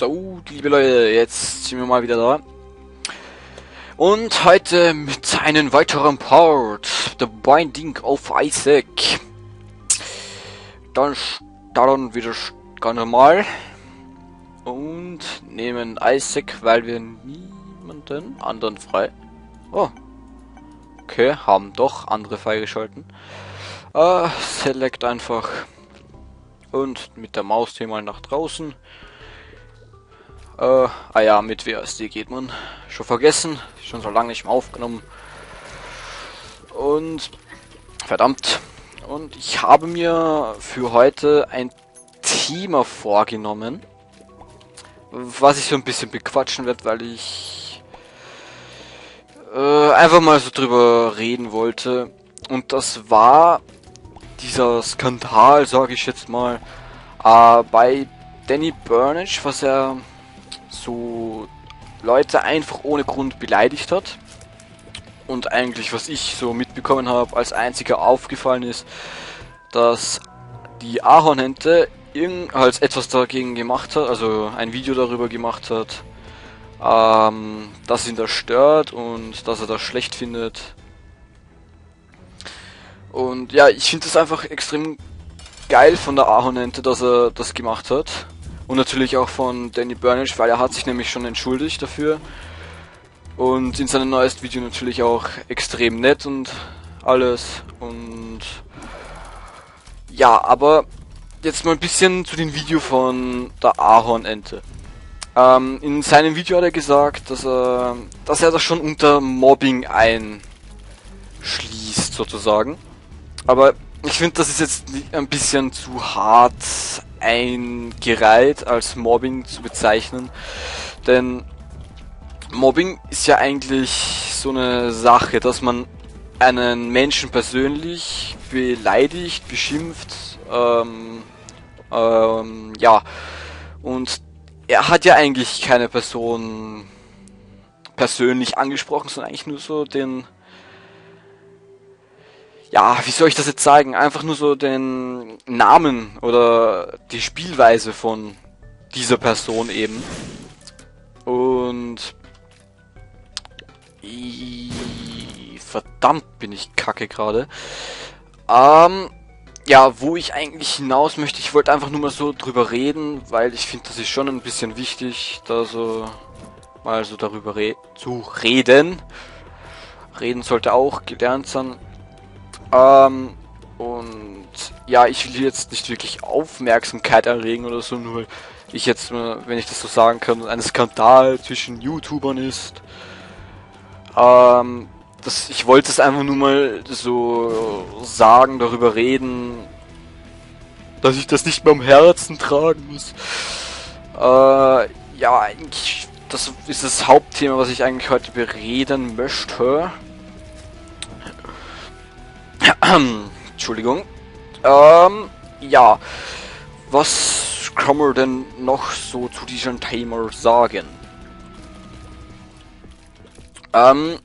So, liebe Leute, jetzt sind wir mal wieder da. Und heute mit einem weiteren Part, The Binding of Isaac. Dann starten wir ganz normal. Und nehmen Isaac, weil wir niemanden anderen frei. Oh. Okay, haben doch andere freigeschalten. Äh, select einfach. Und mit der Maus hier mal nach draußen. Äh, ah ja, mit WASD geht man. Schon vergessen. Schon so lange nicht mehr aufgenommen. Und verdammt. Und ich habe mir für heute ein Thema vorgenommen. Was ich so ein bisschen bequatschen werde, weil ich äh, einfach mal so drüber reden wollte. Und das war dieser Skandal, sage ich jetzt mal, äh, bei Danny Burnage, was er so Leute einfach ohne Grund beleidigt hat. Und eigentlich, was ich so mitbekommen habe, als einziger aufgefallen ist, dass die Ahornente als etwas dagegen gemacht hat, also ein Video darüber gemacht hat, ähm, dass ihn das stört und dass er das schlecht findet. Und ja, ich finde es einfach extrem geil von der Ahornente, dass er das gemacht hat. Und natürlich auch von Danny Burnish, weil er hat sich nämlich schon entschuldigt dafür. Und in seinem neuesten Video natürlich auch extrem nett und alles. Und ja, aber jetzt mal ein bisschen zu dem Video von der Ahornente. Ähm, in seinem Video hat er gesagt, dass er, dass er das schon unter Mobbing einschließt, sozusagen. Aber ich finde, das ist jetzt ein bisschen zu hart eingereiht als Mobbing zu bezeichnen. Denn Mobbing ist ja eigentlich so eine Sache, dass man einen Menschen persönlich beleidigt, beschimpft, ähm, ähm, ja. Und er hat ja eigentlich keine Person persönlich angesprochen, sondern eigentlich nur so den ja, wie soll ich das jetzt sagen? Einfach nur so den Namen oder die Spielweise von dieser Person eben. Und verdammt bin ich kacke gerade. Ähm, ja, wo ich eigentlich hinaus möchte, ich wollte einfach nur mal so drüber reden, weil ich finde, das ist schon ein bisschen wichtig, da so mal so darüber re zu reden. Reden sollte auch gelernt sein. Ähm, und ja, ich will jetzt nicht wirklich Aufmerksamkeit erregen oder so, nur ich jetzt, wenn ich das so sagen kann, ein Skandal zwischen YouTubern ist. Ähm, das, ich wollte es einfach nur mal so sagen, darüber reden, dass ich das nicht mehr am Herzen tragen muss. Äh, ja, eigentlich, das ist das Hauptthema, was ich eigentlich heute bereden möchte. Entschuldigung. Ähm, ja. Was kann man denn noch so zu diesem Thema sagen? Ähm,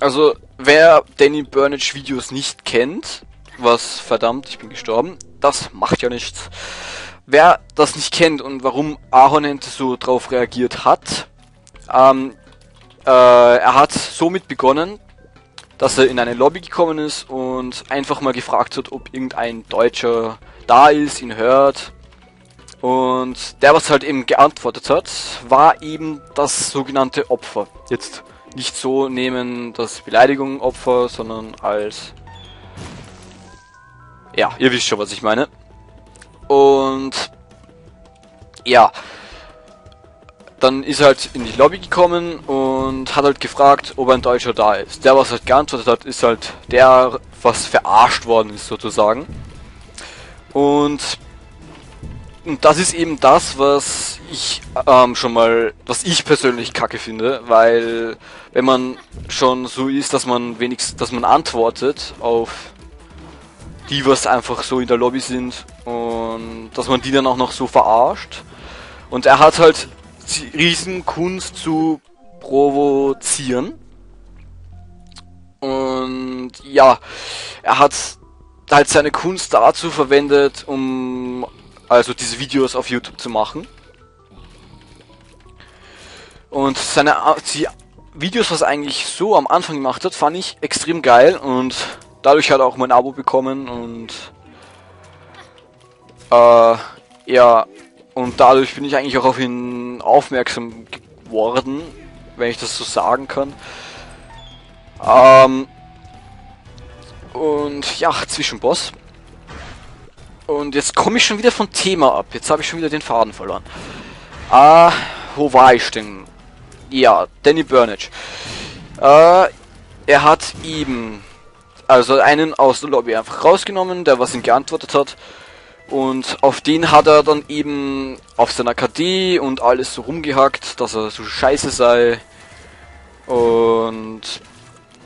also, wer Danny Burnage Videos nicht kennt, was verdammt, ich bin gestorben, das macht ja nichts. Wer das nicht kennt und warum Ahornente so drauf reagiert hat, ähm, äh, er hat somit begonnen, dass er in eine Lobby gekommen ist und einfach mal gefragt hat, ob irgendein Deutscher da ist, ihn hört. Und der, was halt eben geantwortet hat, war eben das sogenannte Opfer. Jetzt nicht so nehmen, das Beleidigung Opfer, sondern als... Ja, ihr wisst schon, was ich meine. Und... Ja, dann ist er halt in die Lobby gekommen und hat halt gefragt, ob ein Deutscher da ist. Der, was halt geantwortet hat, ist halt der, was verarscht worden ist, sozusagen. Und, und das ist eben das, was ich ähm, schon mal, was ich persönlich kacke finde, weil wenn man schon so ist, dass man wenigstens, dass man antwortet auf die, was einfach so in der Lobby sind und dass man die dann auch noch so verarscht. Und er hat halt Riesenkunst zu provozieren. Und ja, er hat halt seine Kunst dazu verwendet, um also diese Videos auf YouTube zu machen. Und seine die Videos, was er eigentlich so am Anfang gemacht hat, fand ich extrem geil und dadurch hat er auch mein Abo bekommen und äh, ja, und dadurch bin ich eigentlich auch auf ihn aufmerksam geworden, wenn ich das so sagen kann. Ähm, und ja, Zwischenboss. Und jetzt komme ich schon wieder vom Thema ab. Jetzt habe ich schon wieder den Faden verloren. Ah, wo war ich denn? Ja, Danny Burnage. Äh, er hat eben, also einen aus der Lobby einfach rausgenommen, der was ihm geantwortet hat. Und auf den hat er dann eben auf seiner KD und alles so rumgehackt, dass er so scheiße sei. Und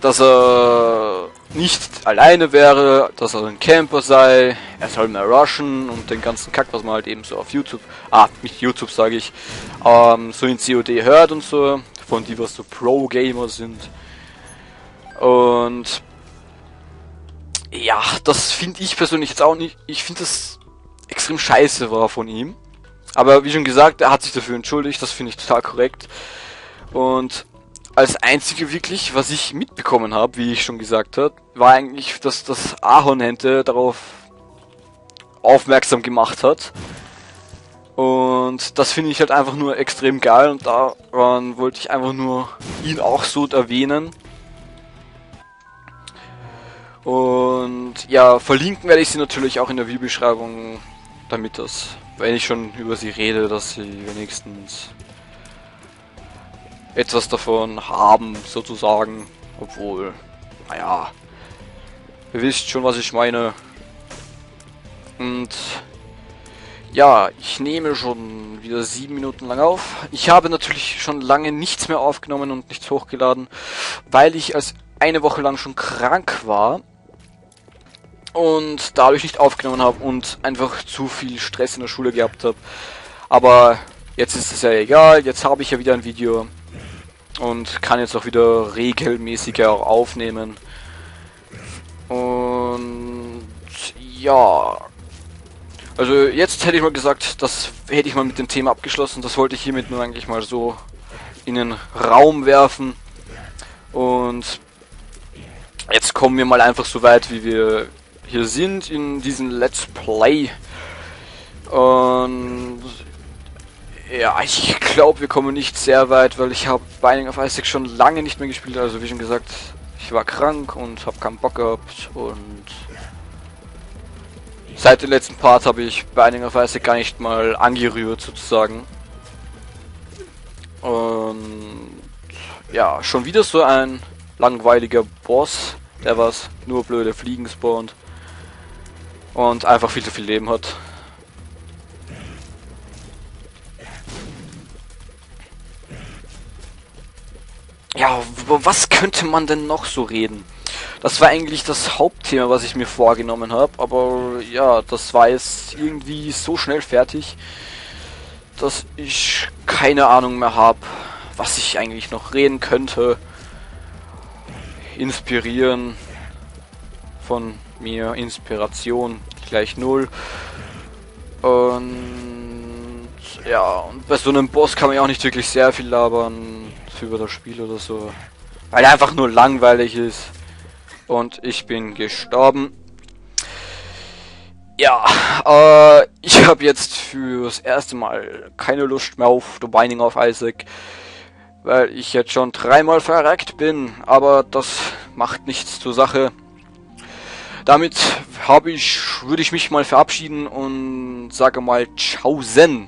dass er nicht alleine wäre, dass er ein Camper sei, er soll mehr rushen und den ganzen Kack, was man halt eben so auf YouTube, ah, nicht YouTube sage ich, ähm, so in COD hört und so, von die was so Pro-Gamer sind. Und ja, das finde ich persönlich jetzt auch nicht, ich finde das extrem scheiße war von ihm. Aber wie schon gesagt, er hat sich dafür entschuldigt, das finde ich total korrekt. Und als einzige wirklich, was ich mitbekommen habe, wie ich schon gesagt habe, war eigentlich, dass das Ahornhente darauf aufmerksam gemacht hat. Und das finde ich halt einfach nur extrem geil und daran wollte ich einfach nur ihn auch so erwähnen. Und ja, verlinken werde ich sie natürlich auch in der Videobeschreibung, damit das, wenn ich schon über sie rede, dass sie wenigstens etwas davon haben, sozusagen. Obwohl, naja, ihr wisst schon, was ich meine. Und ja, ich nehme schon wieder sieben Minuten lang auf. Ich habe natürlich schon lange nichts mehr aufgenommen und nichts hochgeladen, weil ich als eine Woche lang schon krank war und dadurch nicht aufgenommen habe und einfach zu viel Stress in der Schule gehabt habe. Aber jetzt ist es ja egal, jetzt habe ich ja wieder ein Video und kann jetzt auch wieder regelmäßiger auch aufnehmen. Und ja, also jetzt hätte ich mal gesagt, das hätte ich mal mit dem Thema abgeschlossen. Das wollte ich hiermit nur eigentlich mal so in den Raum werfen. Und jetzt kommen wir mal einfach so weit, wie wir hier sind in diesem Let's Play. Und ja, ich glaube, wir kommen nicht sehr weit, weil ich habe Binding of Isaac schon lange nicht mehr gespielt. Also wie schon gesagt, ich war krank und habe keinen Bock gehabt und seit dem letzten Part habe ich Binding of Isaac gar nicht mal angerührt sozusagen. Und ja, schon wieder so ein langweiliger Boss, der was nur blöde Fliegen spawnt und einfach viel zu viel Leben hat. Ja, was könnte man denn noch so reden? Das war eigentlich das Hauptthema, was ich mir vorgenommen habe, aber ja, das war jetzt irgendwie so schnell fertig, dass ich keine Ahnung mehr habe, was ich eigentlich noch reden könnte. Inspirieren von mir, Inspiration gleich null. Und ja, und bei so einem Boss kann man ja auch nicht wirklich sehr viel labern über das Spiel oder so. Weil er einfach nur langweilig ist. Und ich bin gestorben. Ja, äh, ich habe jetzt fürs erste Mal keine Lust mehr auf The Binding of Isaac. Weil ich jetzt schon dreimal verreckt bin. Aber das macht nichts zur Sache. Damit habe ich, würde ich mich mal verabschieden und sage mal Tschaußen.